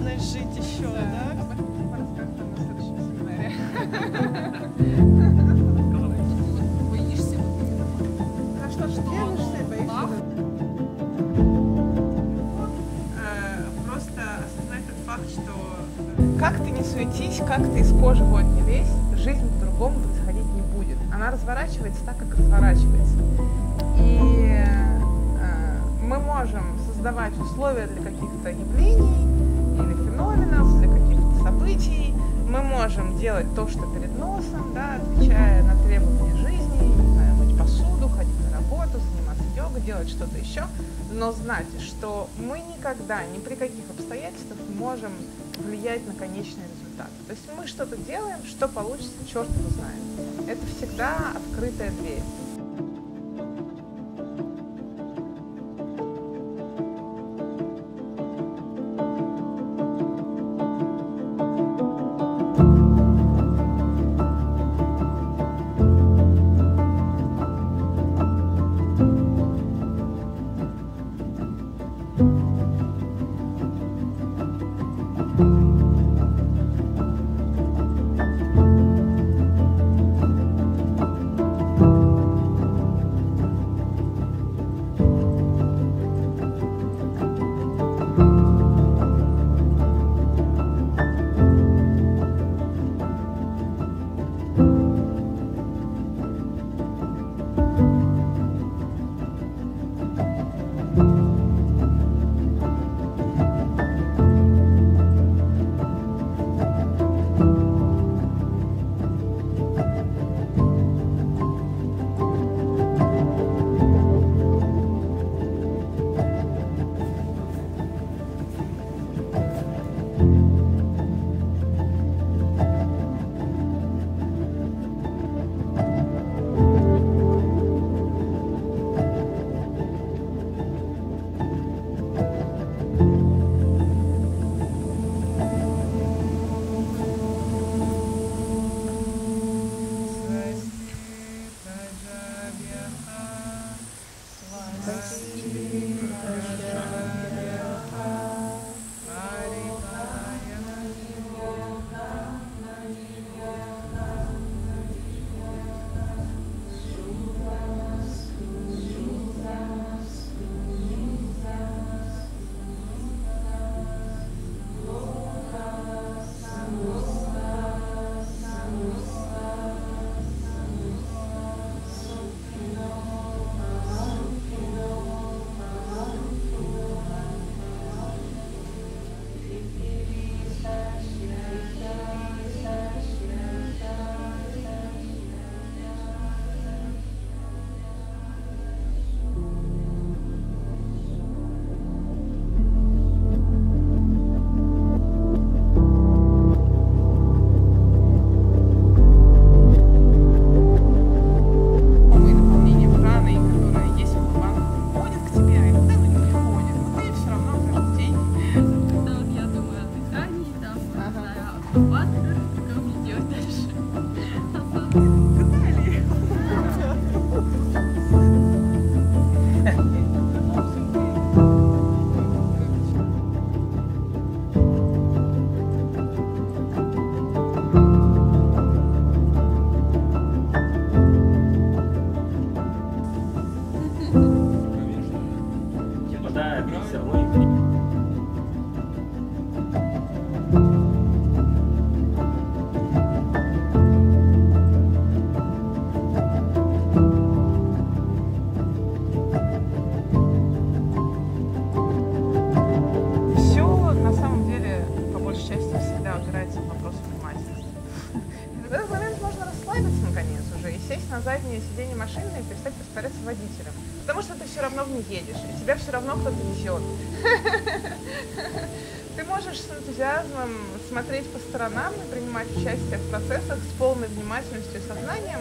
наверное, жить еще, да? да? А что, что? А, просто осознать тот факт, что... Э, как ты не суетись, как ты из кожи вон не лезь, жизнь по-другому происходить не будет. Она разворачивается так, как разворачивается. И э, э, мы можем создавать условия для каких-то явлений, или феноменов, для каких-то событий. Мы можем делать то, что перед носом, да, отвечая на требования жизни, знаю, мыть посуду, ходить на работу, заниматься йогой, делать что-то еще. Но знайте, что мы никогда, ни при каких обстоятельствах не можем влиять на конечный результат. То есть мы что-то делаем, что получится, черт его знает. Это всегда открытая дверь. Всегда упирается в вопрос внимательности. В этот момент можно расслабиться наконец уже и сесть на заднее сиденье машины и перестать притворяться водителем. Потому что ты все равно в ней едешь, и тебя все равно кто-то везет. Ты можешь с энтузиазмом смотреть по сторонам и принимать участие в процессах с полной внимательностью и сознанием,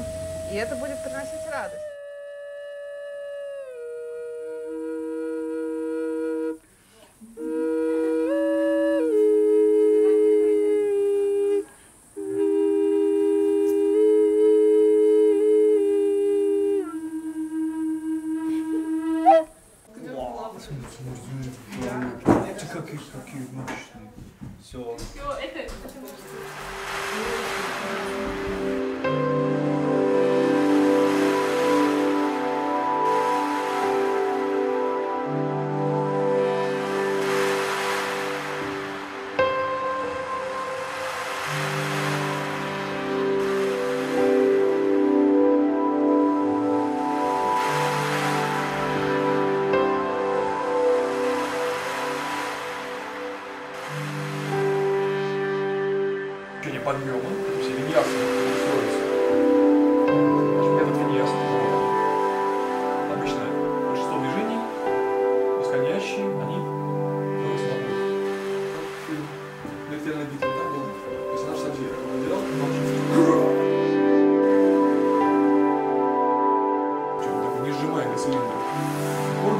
и это будет приносить радость. Какие, какие мощные. Все. Все, подъема, то есть виньяс устроится. Этот виньяс обычно большинство движений, восходящие, они делаются на путь. Смертельная битва, там был персонаж Сабзира, он делал, он не сжимая цилиндр. Корм